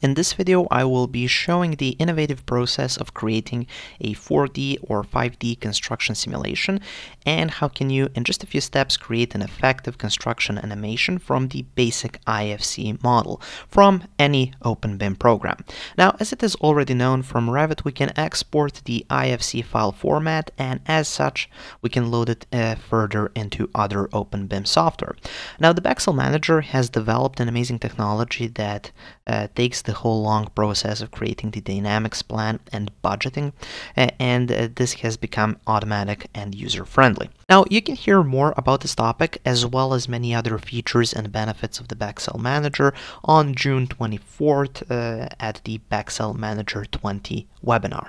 In this video, I will be showing the innovative process of creating a 4D or 5D construction simulation and how can you, in just a few steps, create an effective construction animation from the basic IFC model from any OpenBIM program. Now, as it is already known from Revit, we can export the IFC file format and as such, we can load it uh, further into other OpenBIM software. Now, the Bexel Manager has developed an amazing technology that uh, takes the whole long process of creating the dynamics plan and budgeting, and uh, this has become automatic and user friendly. Now, you can hear more about this topic as well as many other features and benefits of the Bexel Manager on June 24th uh, at the Bexel Manager 20 webinar.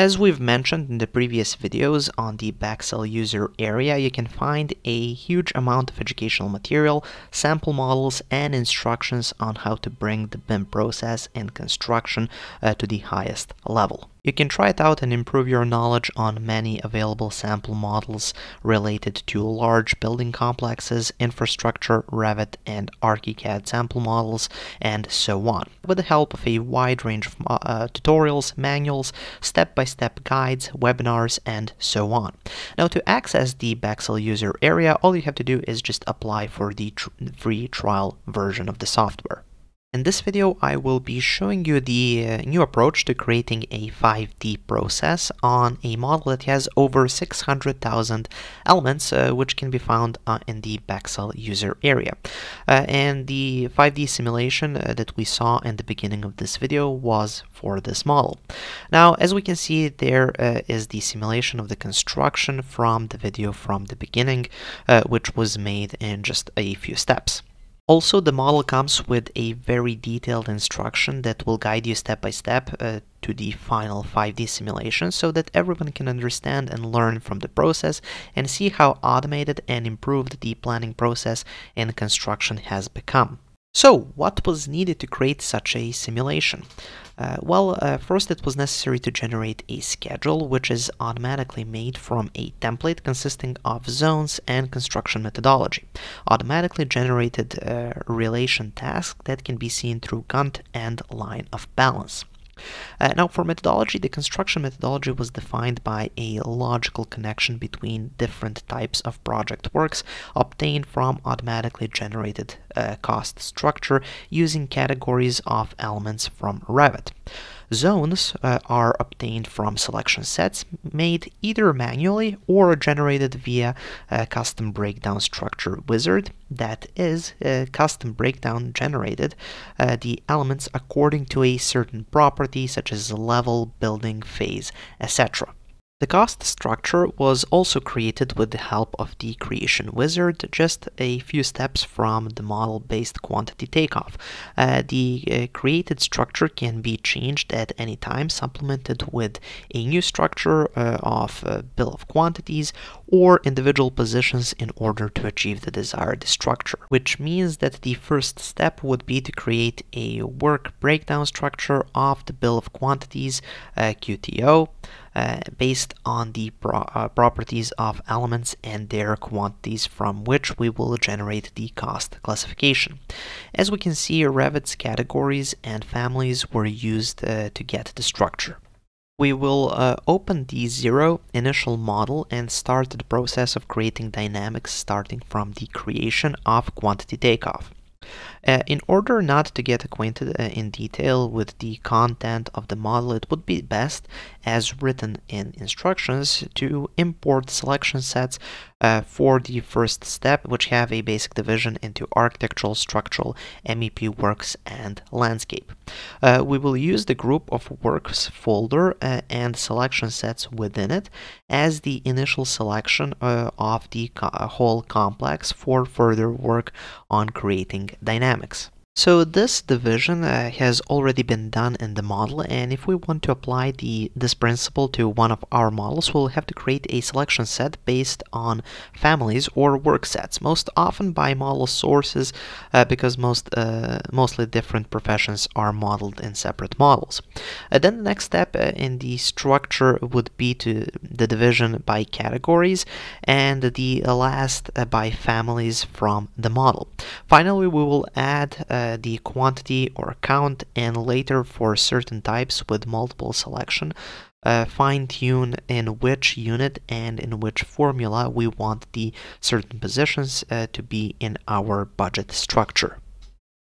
As we've mentioned in the previous videos on the Bexel user area, you can find a huge amount of educational material, sample models, and instructions on how to bring the BIM process and construction uh, to the highest level. You can try it out and improve your knowledge on many available sample models related to large building complexes, infrastructure, Revit, and ArchiCAD sample models, and so on, with the help of a wide range of uh, tutorials, manuals, step-by-step -step guides, webinars, and so on. Now, to access the Bexel user area, all you have to do is just apply for the tr free trial version of the software. In this video, I will be showing you the uh, new approach to creating a 5D process on a model that has over 600,000 elements, uh, which can be found uh, in the Bexel user area. Uh, and the 5D simulation uh, that we saw in the beginning of this video was for this model. Now, as we can see, there is the simulation of the construction from the video from the beginning, which was made in just a few steps. Also, the model comes with a very detailed instruction that will guide you step by step uh, to the final 5D simulation so that everyone can understand and learn from the process and see how automated and improved the planning process and construction has become. So, what was needed to create such a simulation? Uh, well, uh, first it was necessary to generate a schedule which is automatically made from a template consisting of zones and construction methodology. Automatically generated uh, relation task that can be seen through Gantt and line of balance. Uh, now, for methodology, the construction methodology was defined by a logical connection between different types of project works obtained from automatically generated uh, cost structure using categories of elements from Revit. Zones uh, are obtained from selection sets made either manually or generated via a custom breakdown structure wizard that is a custom breakdown generated uh, the elements according to a certain property such as level, building, phase, etc. The cost structure was also created with the help of the creation wizard, just a few steps from the model-based quantity takeoff. Uh, the uh, created structure can be changed at any time, supplemented with a new structure uh, of uh, bill of quantities or individual positions in order to achieve the desired structure, which means that the first step would be to create a work breakdown structure of the bill of quantities, uh, QTO, uh, based on the pro uh, properties of elements and their quantities from which we will generate the cost classification. As we can see, Revit's categories and families were used uh, to get the structure. We will uh, open the zero initial model and start the process of creating dynamics starting from the creation of quantity takeoff. Uh, in order not to get acquainted uh, in detail with the content of the model, it would be best, as written in instructions, to import selection sets uh, for the first step, which have a basic division into architectural, structural, MEP works, and landscape. Uh, we will use the group of works folder uh, and selection sets within it as the initial selection uh, of the co whole complex for further work on creating dynamics. So this division uh, has already been done in the model and if we want to apply the this principle to one of our models we'll have to create a selection set based on families or work sets most often by model sources uh, because most uh, mostly different professions are modeled in separate models. Uh, then the next step uh, in the structure would be to the division by categories and the last uh, by families from the model. Finally we will add uh, the quantity or count and later for certain types with multiple selection uh, fine tune in which unit and in which formula we want the certain positions uh, to be in our budget structure.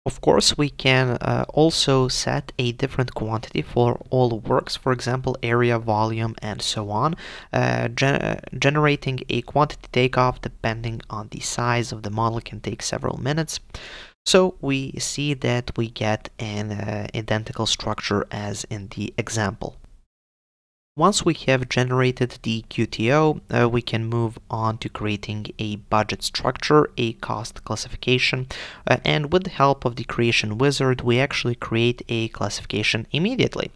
Of course, we can uh, also set a different quantity for all works, for example, area, volume, and so on, uh, gen generating a quantity takeoff depending on the size of the model can take several minutes. So we see that we get an uh, identical structure as in the example. Once we have generated the QTO, uh, we can move on to creating a budget structure, a cost classification, uh, and with the help of the creation wizard, we actually create a classification immediately.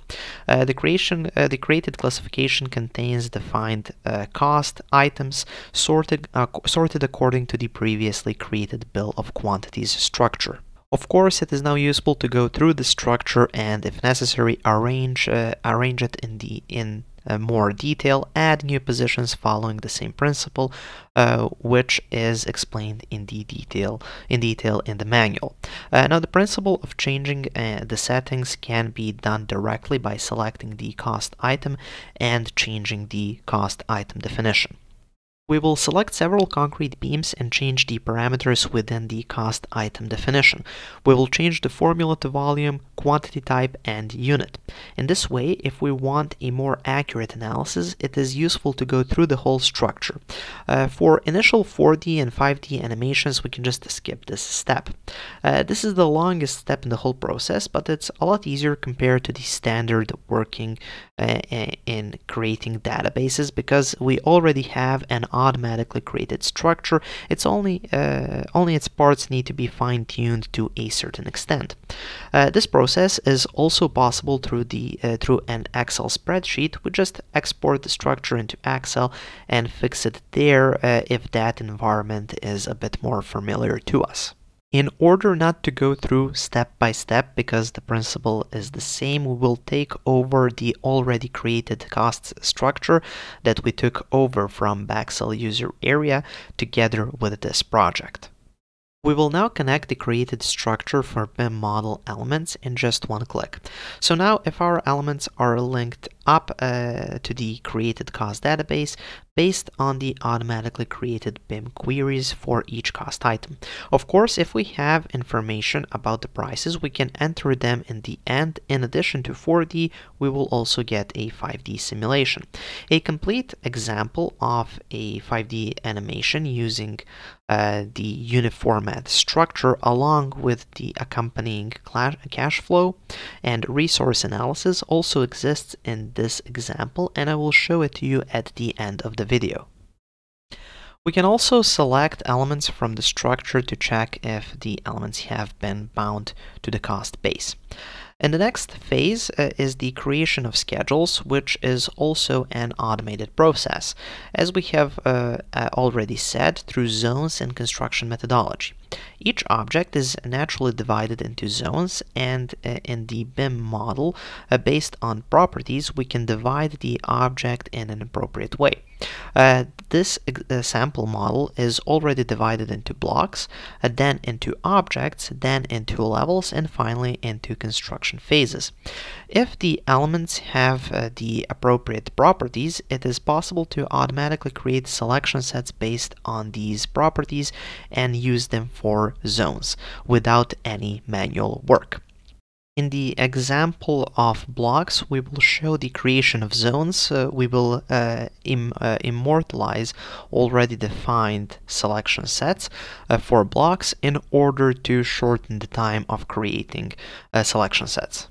Uh, the creation, uh, the created classification contains defined uh, cost items sorted, uh, sorted according to the previously created bill of quantities structure. Of course, it is now useful to go through the structure and, if necessary, arrange arrange it in the in uh, more detail, add new positions following the same principle, uh, which is explained in the detail in detail in the manual. Uh, now, the principle of changing uh, the settings can be done directly by selecting the cost item and changing the cost item definition. We will select several concrete beams and change the parameters within the cost item definition. We will change the formula to volume, quantity type, and unit. In this way, if we want a more accurate analysis, it is useful to go through the whole structure. Uh, for initial 4D and 5D animations, we can just skip this step. Uh, this is the longest step in the whole process, but it's a lot easier compared to the standard working in creating databases because we already have an automatically created structure. It's only uh, only its parts need to be fine-tuned to a certain extent. Uh, this process is also possible through the uh, through an Excel spreadsheet. We just export the structure into Excel and fix it there if that environment is a bit more familiar to us. In order not to go through step by step because the principle is the same, we will take over the already created costs structure that we took over from Bexel user area together with this project. We will now connect the created structure for BIM model elements in just one click. So now if our elements are linked up uh, to the created cost database based on the automatically created BIM queries for each cost item. Of course, if we have information about the prices, we can enter them in the end. In addition to 4D, we will also get a 5D simulation. A complete example of a 5D animation using uh, the uniformat structure along with the accompanying cash flow and resource analysis also exists in this example and I will show it to you at the end of the video. We can also select elements from the structure to check if the elements have been bound to the cost base. And the next phase uh, is the creation of schedules, which is also an automated process, as we have uh, uh, already said through zones and construction methodology. Each object is naturally divided into zones and uh, in the BIM model, uh, based on properties, we can divide the object in an appropriate way. Uh, this uh, sample model is already divided into blocks, uh, then into objects, then into levels, and finally into construction phases. If the elements have uh, the appropriate properties, it is possible to automatically create selection sets based on these properties and use them for zones without any manual work. In the example of blocks, we will show the creation of zones. Uh, we will uh, Im uh, immortalize already defined selection sets uh, for blocks in order to shorten the time of creating uh, selection sets.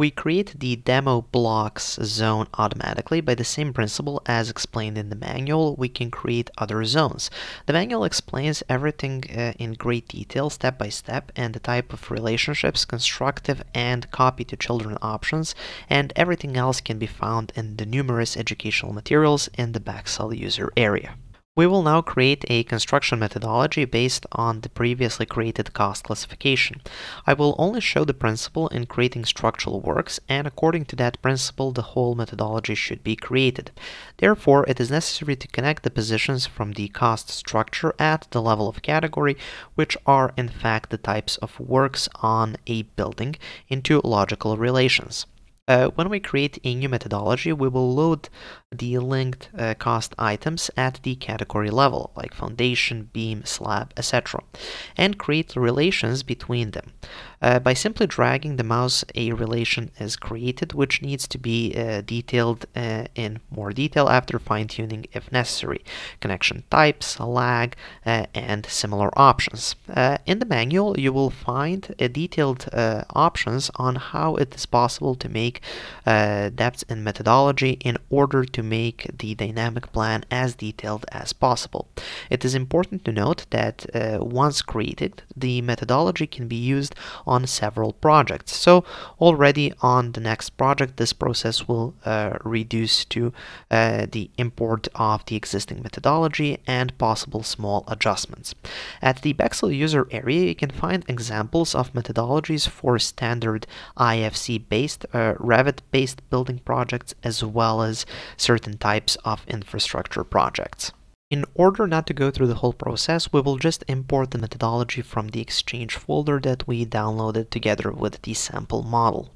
We create the demo blocks zone automatically by the same principle as explained in the manual. We can create other zones. The manual explains everything uh, in great detail, step by step, and the type of relationships, constructive and copy to children options, and everything else can be found in the numerous educational materials in the Bexel user area. We will now create a construction methodology based on the previously created cost classification. I will only show the principle in creating structural works and according to that principle the whole methodology should be created. Therefore, it is necessary to connect the positions from the cost structure at the level of category, which are in fact the types of works on a building, into logical relations. Uh, when we create a new methodology, we will load the linked uh, cost items at the category level, like foundation, beam, slab, etc., and create relations between them. Uh, by simply dragging the mouse, a relation is created, which needs to be uh, detailed uh, in more detail after fine-tuning if necessary. Connection types, lag, uh, and similar options. Uh, in the manual, you will find detailed options on how it is possible to make depths in methodology in order to make the dynamic plan as detailed as possible. It is important to note that once created, the methodology can be used on several projects. So already on the next project, this process will uh, reduce to uh, the import of the existing methodology and possible small adjustments. At the Bexel user area, you can find examples of methodologies for standard IFC-based, uh, Revit-based building projects, as well as certain types of infrastructure projects. In order not to go through the whole process, we will just import the methodology from the Exchange folder that we downloaded together with the sample model.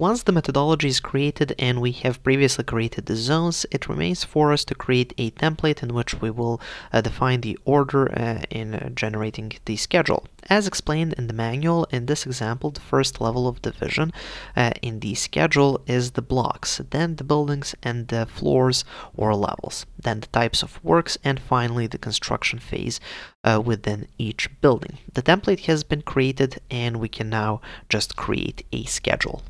Once the methodology is created and we have previously created the zones, it remains for us to create a template in which we will uh, define the order uh, in uh, generating the schedule. As explained in the manual, in this example, the first level of division uh, in the schedule is the blocks, then the buildings and the floors or levels, then the types of works, and finally the construction phase uh, within each building. The template has been created and we can now just create a schedule.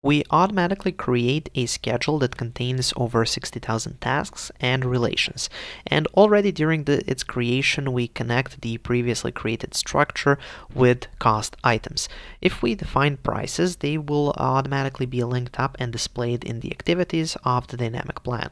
We automatically create a schedule that contains over 60,000 tasks and relations, and already during the, its creation we connect the previously created structure with cost items. If we define prices, they will automatically be linked up and displayed in the activities of the dynamic plan.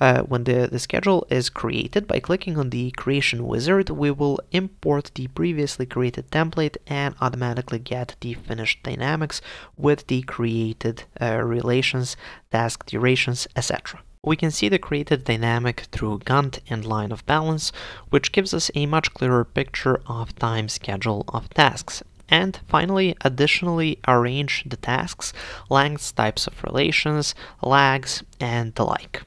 Uh, when the, the schedule is created, by clicking on the creation wizard, we will import the previously created template and automatically get the finished dynamics with the created uh, relations, task durations, etc. We can see the created dynamic through Gantt and line of balance, which gives us a much clearer picture of time schedule of tasks and finally additionally arrange the tasks, lengths, types of relations, lags, and the like.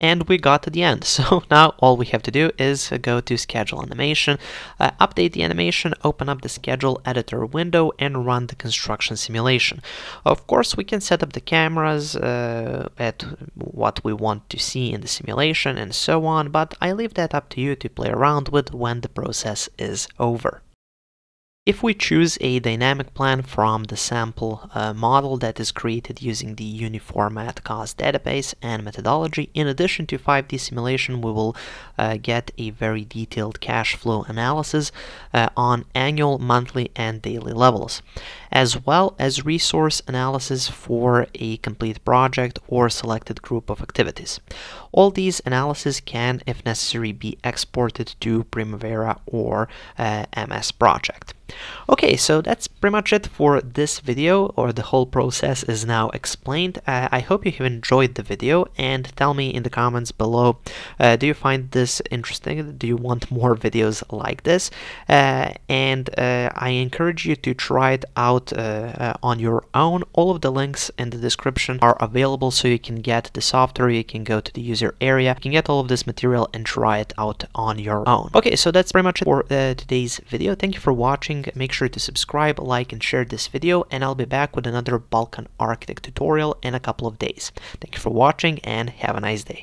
And we got to the end. So now all we have to do is go to schedule animation, uh, update the animation, open up the schedule editor window and run the construction simulation. Of course, we can set up the cameras uh, at what we want to see in the simulation and so on, but I leave that up to you to play around with when the process is over. If we choose a dynamic plan from the sample uh, model that is created using the Uniformat cost database and methodology, in addition to 5D simulation, we will uh, get a very detailed cash flow analysis uh, on annual, monthly, and daily levels, as well as resource analysis for a complete project or selected group of activities. All these analyses can, if necessary, be exported to Primavera or uh, MS Project. Okay, so that's pretty much it for this video, or the whole process is now explained. Uh, I hope you have enjoyed the video, and tell me in the comments below, uh, do you find this interesting? Do you want more videos like this? Uh, and uh, I encourage you to try it out uh, uh, on your own. All of the links in the description are available, so you can get the software, you can go to the user area, you can get all of this material and try it out on your own. Okay, so that's pretty much it for today's video. Thank you for watching watching, make sure to subscribe, like and share this video and I'll be back with another Balkan Architect tutorial in a couple of days. Thank you for watching and have a nice day.